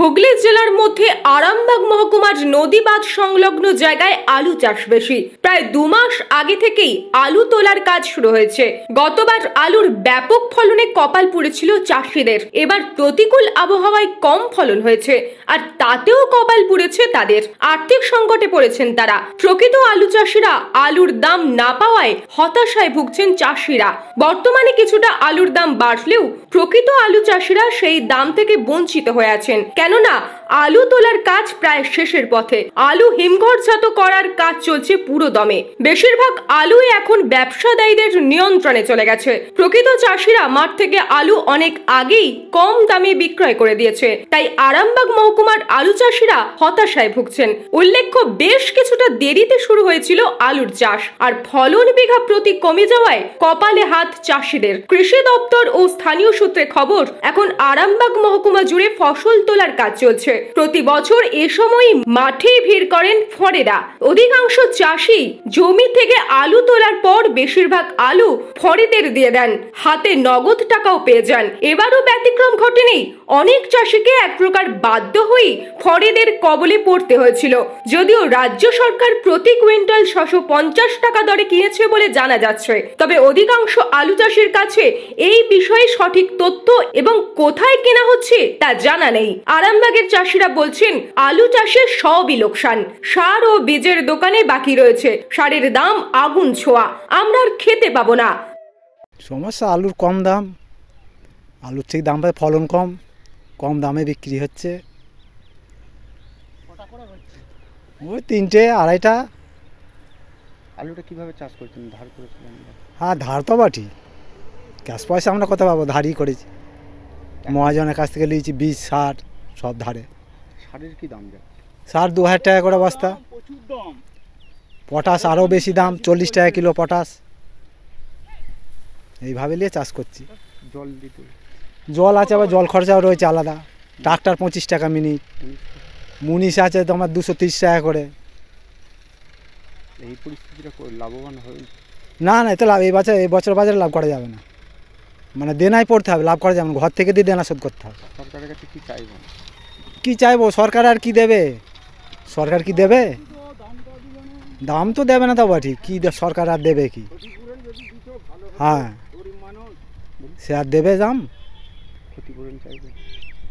হুগলি জেলার মধ্যে আরামবাগ মহকুমার নদীবাঁধ সংলগ্ন জায়গায় আলু চাষ বেশি। প্রায় দু মাস আগে থেকেই আলু তোলার কাজ শুরু হয়েছে। গতবার আলুর ব্যাপক ফলনে কপাল পুড়েছিল চাষিদের। এবার প্রতিকূল আবহাওয়ায় কম ফলন হয়েছে, আর তাতেও কপাল পুড়েছে তাদের। আর্থিক সংকটে পড়েছেন তারা। প্রকৃত আলু চাষিরা আলুর দাম না পাওয়ায় হতাশায় ভুগছেন চাষিরা। বর্তমানে কিছুটা আলুর দাম বাড়লেও প্রকৃত আলু চাষিরা সেই দাম থেকে বঞ্চিত হয়ে আছেন। কেননা আলু তোলার কাজ প্রায় শেষের পথে। আলু হিমঘরজাত করার কাজ চলছে পুরো দমে। বেশিরভাগ আলুই এখন ব্যবসাদায়ীদের নিয়ন্ত্রণে চলে গেছে। প্রকৃত চাষিরা মাঠ থেকে আলু অনেক আগেই কম দামে বিক্রয় করে দিয়েছে। তাই আরামবাগ মহকুমার আলু চাষিরা হতাশায় ভুগছেন। উল্লেখ্য, বেশ কিছুটা দেরিতে শুরু হয়েছিল আলুর চাষ, আর ফলন বিঘা প্রতি কমে যাওয়ায় কপালে হাত চাষিদের। কৃষি দপ্তর ও স্থানীয় সূত্রে খবর, এখন আরামবাগ মহকুমা জুড়ে ফসল তোলার কাজ চলছে। প্রতি বছর এ সময় মাঠে ভিড় করেন ফরেরা। অধিকাংশ চাষি জমি থেকে আলু তোলার পর বেশিরভাগ আলু ফরেদের দিয়ে দেন। হাতে নগদ টাকাও পেয়ে যান। এবারও ব্যতিক্রম ঘটেনি। অনেক চাষিকে এক প্রকার বাধ্য হয়ে ফরেদের কবলে পড়তে হয়েছিল। যদিও রাজ্য সরকার প্রতি কুইন্টাল ছশো পঞ্চাশ টাকা দরে কিনেছে বলে জানা যাচ্ছে। তবে অধিকাংশ আলু চাষির কাছে এই বিষয়ে সঠিক তথ্য এবং কোথায় কেনা হচ্ছে তা জানা নেই। আরামবাগের চাষিরা বলছেন, আলু চাষে সবই লোকসান। সার ও বীজের দোকানে বাকি রয়েছে। সারের দাম আগুন ছোঁয়া। আমরা আর খেতে পাবো না। সমস্যা আলুর কম দাম। আলুর ঠিক দাম পায় ফলন কম। কম দামে বিক্রি হচ্ছে। ওই তিনটে আড়াইটা। আলুটা কীভাবে চাষ করছেন? ধার করেছিলেন হ্যাঁ ধার তো বাটি ক্যাশ পয়সা আমরা কত পাবো? ধারই করেছি। মহাজনের কাছ থেকে নিয়েছি বীজ সার সব ধারে। সারের কি দাম যায় সার দু হাজার টাকা করে বস্তা। পটাশ আরও বেশি দাম চল্লিশ টাকা কিলো পটাশ। এইভাবে নিয়ে চাষ করছি। জল দিতে। জল আছে আবার জল খরচাও রয়েছে আলাদা। ট্রাক্টার পঁচিশ টাকা মিনিট। মুনিশ আছে তোমার দুশো তিরিশ টাকা করে। এই পরিস্থিতিটা লাভবান না না এতে লাভ এই বছর এই বছর বাজারে লাভ করা যাবে না। মানে দেনায় পড়তে হবে লাভ করা যাবে না। ঘর থেকে দিয়ে দেনা শোধ করতে হবে। সরকারের কাছে কি চাইবেন কি চাইব? সরকার আর কি দেবে? সরকার কি দেবে? দাম তো দেবে না তো ঠিক। কি সরকার আর দেবে কি? হ্যাঁ। সে আর দেবে দাম?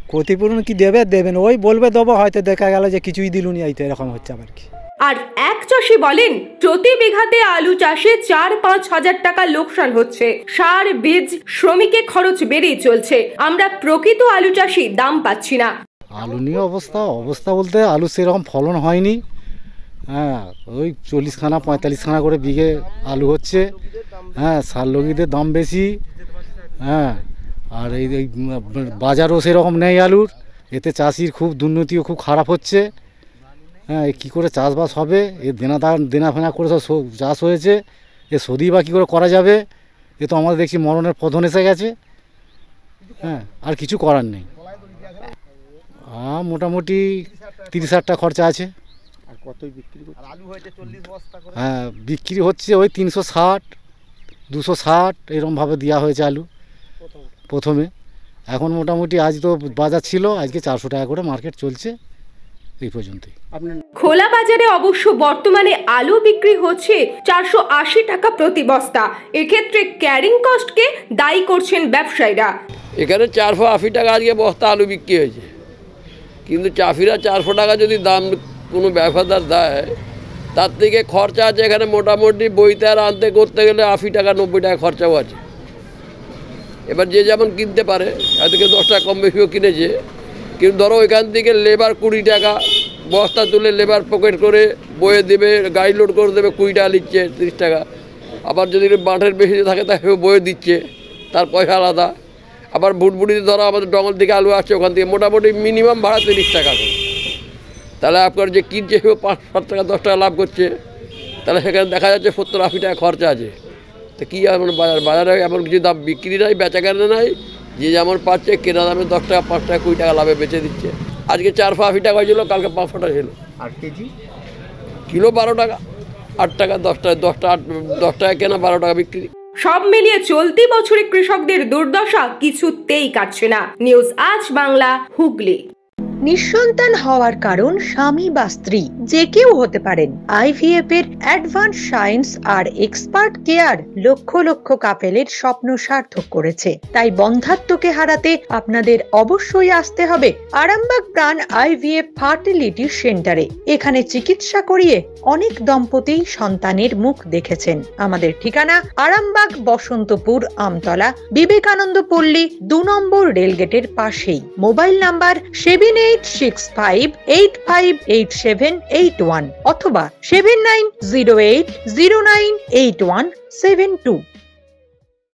ক্ষতিপূরণ কি দেবে? দেবেন ওই বলবে দেবো, হয়তো দেখা গেল যে কিছুই দিলুনি তো এরকম হচ্ছে আবার কি। আর এক চাষি বলেন, প্রতি বিঘাতে আলু চাষে চার পাঁচ হাজার টাকা লোকসান হচ্ছে। সার, বীজ শ্রমিকে খরচ বেড়েই চলছে। আমরা প্রকৃত আলু চাষি, দাম পাচ্ছি না। আলু নিয়ে অবস্থা অবস্থা বলতে আলু সেরকম ফলন হয়নি। হ্যাঁ ওই চল্লিশখানা, পঁয়তাল্লিশখানা করে বিঘে আলু হচ্ছে। হ্যাঁ সার লগিদের দাম বেশি। হ্যাঁ আর এই বাজারও সেরকম নেই আলুর। এতে চাষির খুব দুর্নীতিও খুব খারাপ হচ্ছে। হ্যাঁ কী করে চাষবাস হবে? এ দেনা দান ফেনা করে সব চাষ হয়েছে। এ সদি বা কী করে করা যাবে? এ তো আমাদের দেখছি মরণের পথন এসে গেছে। হ্যাঁ আর কিছু করার নেই। মোটামুটি তিরিশ হাজার টাকা খরচা আছে। আর কতই বিক্রি হ্যাঁ বিক্রি হচ্ছে ওই তিনশো ষাট দুশো ষাট এরকমভাবে দেওয়া হয়েছে আলু। প্রথমে। এখন মোটামুটি আজ তো বাজার ছিল আজকে চারশো টাকা করে মার্কেট চলছে এই পর্যন্তই। খোলা বাজারে অবশ্য বর্তমানে আলু বিক্রি হচ্ছে চারশো আশি টাকা প্রতি বস্তা। এক্ষেত্রে ক্যারিং কস্টকে দায়ী করছেন ব্যবসায়ীরা। এখানে চারশো আশি টাকা আজকে বস্তা আলু বিক্রি হয়েছে। কিন্তু চাষিরা চারশো টাকা যদি দাম কোনো ব্যবসাদার দেয়, তার থেকে খরচা আছে এখানে মোটামুটি বইতে আর আনতে করতে গেলে আশি টাকা, নব্বই টাকা খরচাও আছে। এবার যে যেমন কিনতে পারে এদিকে দশ টাকা কম বেশিও কিনেছে, কিন্তু ধরো ওইখান থেকে লেবার কুড়ি টাকা, বস্তা তুলে লেবার পকেট করে বয়ে দেবে, গাড়ি লোড করে দেবে, কুড়ি টাকা নিচ্ছে, তিরিশ টাকা। আবার যদি মাঠের বেশি থাকে তাকে বয়ে দিচ্ছে, তার পয়সা আলাদা। আবার বুটবুটিতে ধরো আমাদের ডঙ্গল থেকে আলু আসছে ওখান থেকে মোটামুটি মিনিমাম ভাড়া তিরিশ টাকা করে। তাহলে আপনার যে কিনছে সেও পাঁচ সাত টাকা দশ টাকা লাভ করছে তাহলে সেখানে দেখা যাচ্ছে সত্তর আশি টাকা খরচা আছে। তো কী এমন বাজার বাজারে এমন কিছু দাম বিক্রি নাই বেচা কেনা নাই যে যেমন পাচ্ছে কেনা দামে দশ টাকা পাঁচ টাকা কুড়ি টাকা লাভে বেচে দিচ্ছে। আজকে চারশো আশি টাকা ছিল কালকে পাঁচশো টাকা ছিল। আট কেজি? কিলো বারো টাকা আট টাকা দশ টাকা দশ টাকা আট দশ টাকা কেনা বারো টাকা বিক্রি। সব মিলিয়ে চলতি বছরে কৃষকদের দুর্দশা কিছুতেই কাটছে না। নিউজ আজ বাংলা হুগলি। নিঃসন্তান হওয়ার কারণ স্বামী বা স্ত্রী, যে কেউ হতে পারেন। আইভিএফ এর অ্যাডভান্স সায়েন্স আর এক্সপার্ট কেয়ার লক্ষ লক্ষ কাপেলের স্বপ্ন সার্থক করেছে। তাই বন্ধাত্মকে হারাতে আপনাদের অবশ্যই আসতে হবে আরামবাগ প্রাণ আইভিএফ ফার্টিলিটি সেন্টারে। এখানে চিকিৎসা করিয়ে অনেক দম্পতি সন্তানের মুখ দেখেছেন। আমাদের ঠিকানা আরামবাগ বসন্তপুর আমতলা, বিবেকানন্দ পল্লী দু নম্বর রেলগেটের পাশেই। Mobile number seven eight six five eight five eight seven eight one অথবা seven nine zero eight zero nine eight one seven two